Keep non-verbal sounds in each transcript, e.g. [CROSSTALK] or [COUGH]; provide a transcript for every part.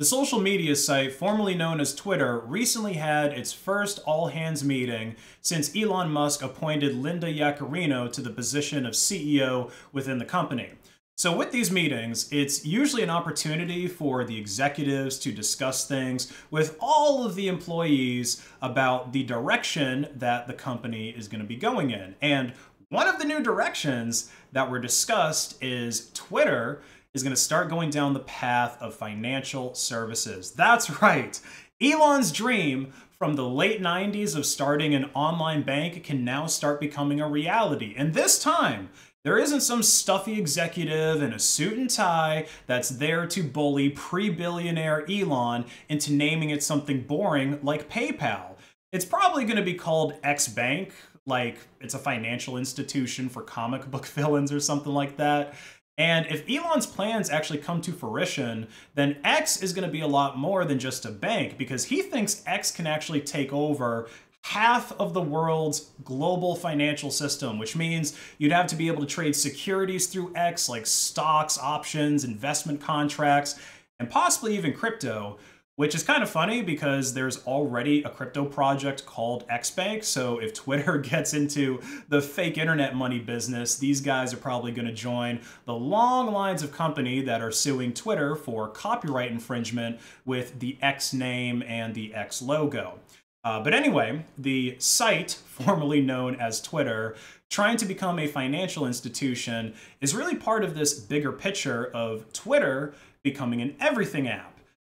The social media site, formerly known as Twitter, recently had its first all hands meeting since Elon Musk appointed Linda Yaccarino to the position of CEO within the company. So, with these meetings, it's usually an opportunity for the executives to discuss things with all of the employees about the direction that the company is going to be going in. And one of the new directions that were discussed is Twitter is going to start going down the path of financial services. That's right. Elon's dream from the late 90s of starting an online bank can now start becoming a reality. And this time, there isn't some stuffy executive in a suit and tie that's there to bully pre billionaire Elon into naming it something boring like PayPal. It's probably going to be called X Bank, like it's a financial institution for comic book [LAUGHS] villains or something like that. And if Elon's plans actually come to fruition, then X is going to be a lot more than just a bank because he thinks X can actually take over half of the world's global financial system, which means you'd have to be able to trade securities through X like stocks, options, investment contracts, and possibly even crypto which is kind of funny because there's already a crypto project called XBank. So if Twitter [LAUGHS] gets into the fake internet money business, these guys are probably going to join the long lines of company that are suing Twitter for copyright infringement with the X name and the X logo. Uh, but anyway, the site, [LAUGHS] formerly known as Twitter, trying to become a financial institution, is really part of this bigger picture of Twitter becoming an everything app.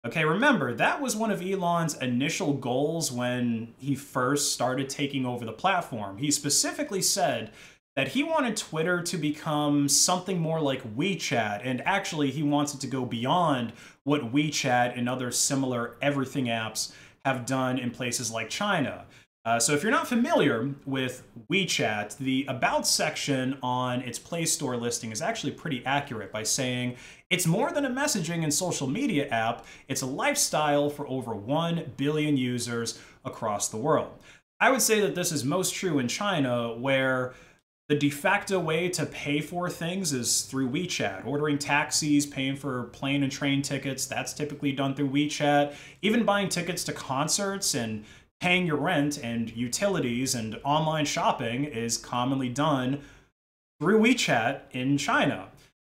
Okay, remember, that was one of Elon's initial goals when he first started taking over the platform. He specifically said that he wanted Twitter to become something more like WeChat, and actually, he wants it to go beyond what WeChat and other similar everything apps have done in places like China. Uh, so if you're not familiar with WeChat, the About section on its Play Store listing is actually pretty accurate by saying it's more than a messaging and social media app, it's a lifestyle for over 1 billion users across the world. I would say that this is most true in China, where the de facto way to pay for things is through WeChat. Ordering taxis, paying for plane and train tickets, that's typically done through WeChat. Even buying tickets to concerts and paying your rent and utilities and online shopping is commonly done through WeChat in China.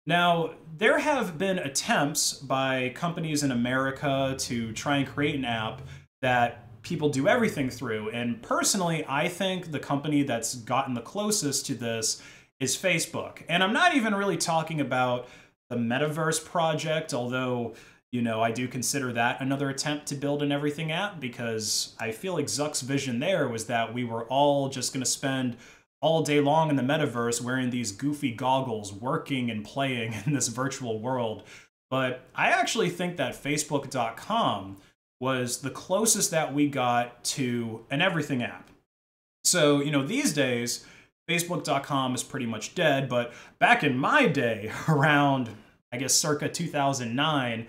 Now, there have been attempts by companies in America to try and create an app that people do everything through. And personally, I think the company that's gotten the closest to this is Facebook. And I'm not even really talking about the Metaverse project, although you know, I do consider that another attempt to build an everything app because I feel like Zuck's vision there was that we were all just going to spend all day long in the metaverse wearing these goofy goggles, working and playing [LAUGHS] in this virtual world. But I actually think that Facebook.com was the closest that we got to an everything app. So, you know, these days, Facebook.com is pretty much dead, but back in my day, [LAUGHS] around, I guess, circa 2009,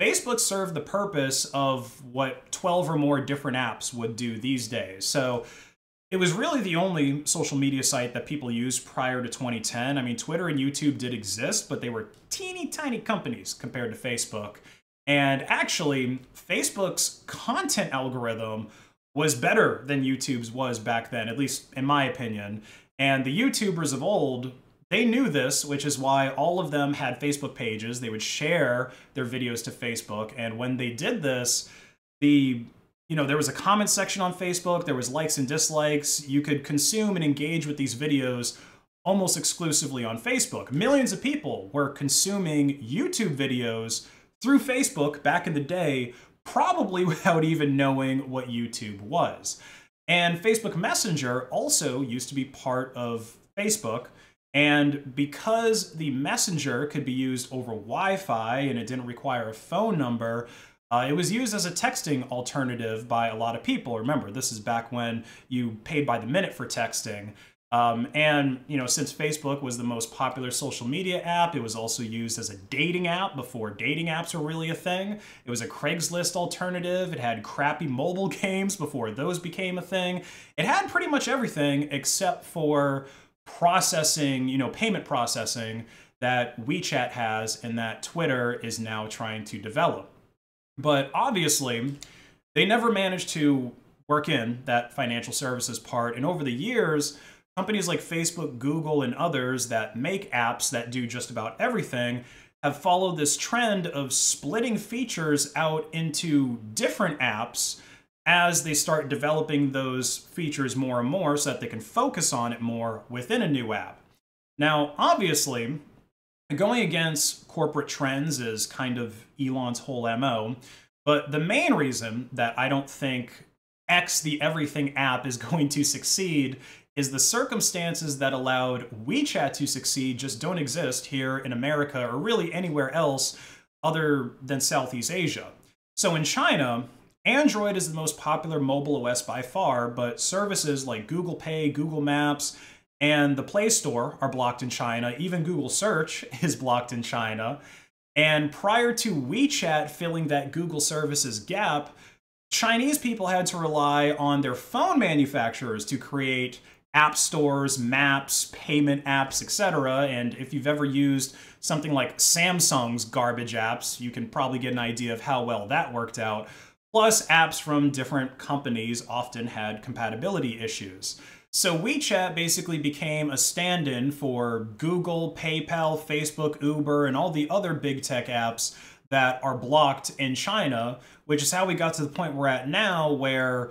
Facebook served the purpose of what 12 or more different apps would do these days. So it was really the only social media site that people used prior to 2010. I mean, Twitter and YouTube did exist, but they were teeny tiny companies compared to Facebook. And actually, Facebook's content algorithm was better than YouTube's was back then, at least in my opinion. And the YouTubers of old they knew this, which is why all of them had Facebook pages. They would share their videos to Facebook. And when they did this, the you know, there was a comment section on Facebook, there was likes and dislikes. You could consume and engage with these videos almost exclusively on Facebook. Millions of people were consuming YouTube videos through Facebook back in the day, probably [LAUGHS] without even knowing what YouTube was. And Facebook Messenger also used to be part of Facebook. And because the messenger could be used over Wi Fi and it didn't require a phone number, uh, it was used as a texting alternative by a lot of people. Remember, this is back when you paid by the minute for texting. Um, and you know, since Facebook was the most popular social media app, it was also used as a dating app before dating apps were really a thing. It was a Craigslist alternative. It had crappy mobile [LAUGHS] games before those became a thing. It had pretty much everything except for processing, you know, payment processing that WeChat has and that Twitter is now trying to develop. But obviously, they never managed to work in that financial services part. And over the years, companies like Facebook, Google, and others that make apps that do just about everything have followed this trend of splitting features out into different apps as they start developing those features more and more so that they can focus on it more within a new app. Now, obviously, going against corporate trends is kind of Elon's whole MO, but the main reason that I don't think X, the Everything app, is [LAUGHS] going to succeed is the circumstances that allowed WeChat to succeed just don't exist here in America or really anywhere else other than Southeast Asia. So in China, Android is the most popular mobile OS by far, but services like Google Pay, Google Maps, and the Play Store are blocked in China. Even Google Search [LAUGHS] is blocked in China. And prior to WeChat filling that Google services gap, Chinese people had to rely on their phone manufacturers to create app stores, maps, payment apps, etc. And if you've ever used something like Samsung's garbage apps, you can probably get an idea of how well that worked out. Plus, apps from different companies often had compatibility issues. So WeChat basically became a stand in for Google, PayPal, Facebook, Uber, and all the other big tech apps that are blocked in China, which is how we got to the point we're at now where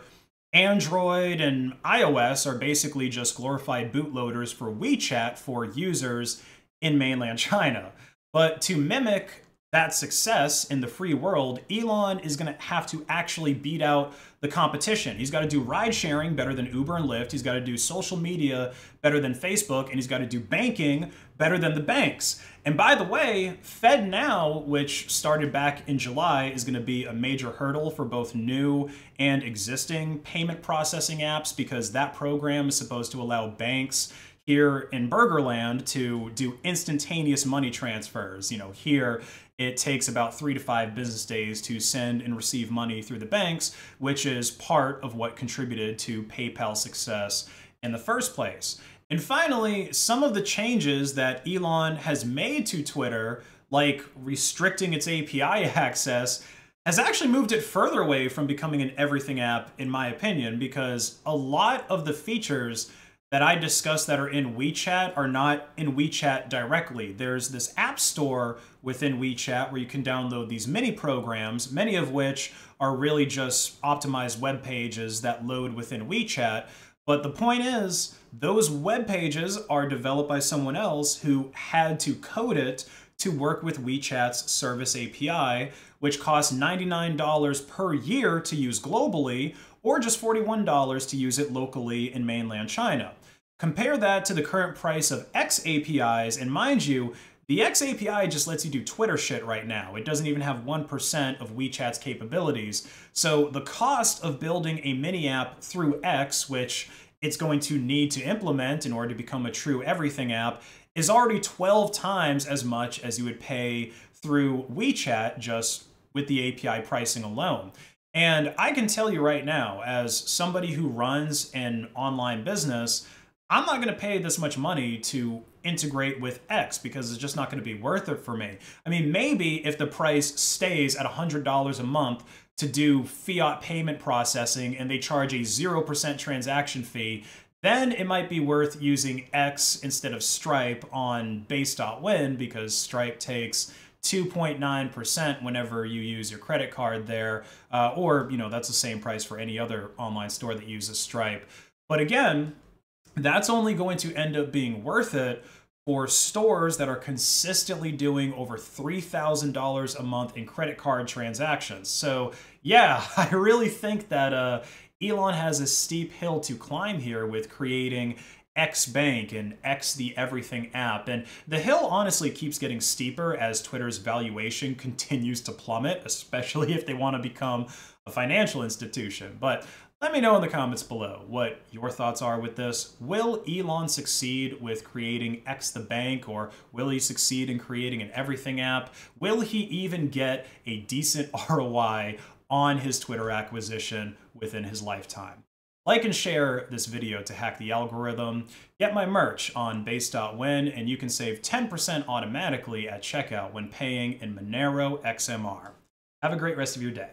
Android and iOS are basically just glorified bootloaders for WeChat for users in mainland China. But to mimic that success in the free world, Elon is going to have to actually beat out the competition. He's got to do ride sharing better than Uber and Lyft. He's got to do social media better than Facebook. And he's got to do banking better than the banks. And by the way, FedNow, which started back in July, is going to be a major hurdle for both new and existing payment processing apps because that program is supposed to allow banks here in Burgerland to do instantaneous money transfers. You know, here it takes about three to five business days to send and receive money through the banks, which is part of what contributed to PayPal's success in the first place. And finally, some of the changes that Elon has made to Twitter, like restricting its API [LAUGHS] access, has actually moved it further away from becoming an everything app, in my opinion, because a lot of the features that I discussed that are in WeChat are not in WeChat directly. There's this app store within WeChat where you can download these mini programs, many of which are really just optimized web pages that load within WeChat. But the point is, those web pages are developed by someone else who had to code it to work with WeChat's service API, which costs $99 per year to use globally, or just $41 to use it locally in mainland China. Compare that to the current price of X APIs, and mind you, the X API just lets you do Twitter shit right now. It doesn't even have 1% of WeChat's capabilities. So the cost of building a mini app through X, which it's going to need to implement in order to become a true everything app, is already 12 times as much as you would pay through WeChat just with the API pricing alone. And I can tell you right now, as somebody who runs an online business, I'm not going to pay this much money to integrate with X because it's just not going to be worth it for me. I mean, maybe if the price stays at $100 a month to do fiat payment processing and they charge a 0% transaction fee, then it might be worth using X instead of Stripe on based.win because Stripe takes 2.9% whenever you use your credit card there, uh, or, you know, that's the same price for any other online store that uses Stripe. But again, that's only going to end up being worth it for stores that are consistently doing over $3,000 a month in credit card transactions. So, yeah, [LAUGHS] I really think that uh, Elon has a steep hill to climb here with creating X Bank and X the Everything app. And the hill honestly keeps getting steeper as Twitter's valuation [LAUGHS] continues to plummet, especially if they want to become a financial institution. But let me know in the comments below what your thoughts are with this. Will Elon succeed with creating X the Bank, or will he succeed in creating an Everything app? Will he even get a decent [LAUGHS] ROI on his Twitter acquisition within his lifetime? Like and share this video to hack the algorithm. Get my merch on based.win, and you can save 10% automatically at checkout when paying in Monero XMR. Have a great rest of your day.